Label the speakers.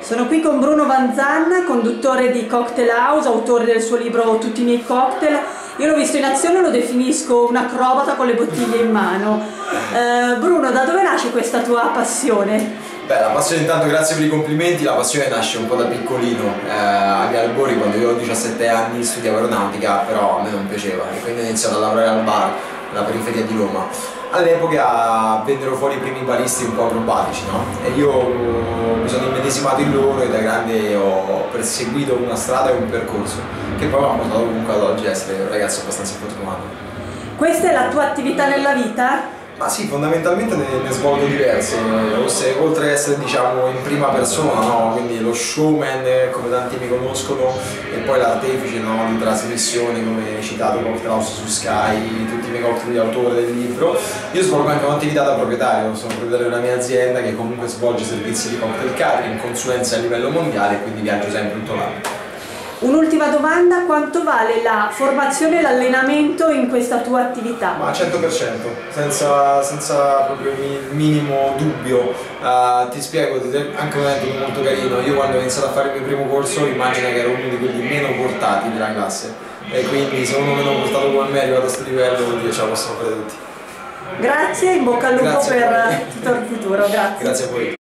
Speaker 1: Sono qui con Bruno Vanzan, conduttore di Cocktail House, autore del suo libro Tutti i miei cocktail. Io l'ho visto in azione e lo definisco un acrobata con le bottiglie in mano. Eh, Bruno, da dove nasce questa tua passione?
Speaker 2: Beh, la passione intanto grazie per i complimenti, la passione nasce un po' da piccolino, eh, agli albori quando io ho 17 anni studiavo aeronautica, però a me non piaceva e quindi ho iniziato a lavorare al bar nella periferia di Roma all'epoca vennero fuori i primi balisti un po' acrobatici, no? E io mi sono immedesimato in loro e da grande ho perseguito una strada e un percorso che poi mi ha portato comunque ad oggi a essere un ragazzo abbastanza fortunato.
Speaker 1: Questa è la tua attività nella vita?
Speaker 2: Ma sì, fondamentalmente ne, ne svolgo diverse, oltre ad essere diciamo in prima persona, no? quindi lo showman come tanti mi conoscono e poi l'artefice no? di trasmissioni come citato Cocktail House su Sky, tutti i miei cocktail di autore del libro, io svolgo anche un'attività da proprietario, sono proprietario di una mia azienda che comunque svolge servizi di cocktail catering, consulenza a livello mondiale e quindi viaggio sempre tutto l'anno.
Speaker 1: Un'ultima domanda, quanto vale la formazione e l'allenamento in questa tua attività?
Speaker 2: Ma 100%, senza, senza proprio il minimo dubbio. Uh, ti spiego, anche un aneddoto molto carino, io quando ho iniziato a fare il mio primo corso immagino che ero uno di quelli meno portati della classe e quindi se uno meno portato come me è arrivato a questo livello vuol dire ce la possono fare tutti.
Speaker 1: Grazie, in bocca al lupo
Speaker 2: Grazie
Speaker 1: per tutto il futuro, grazie.
Speaker 2: Grazie a voi.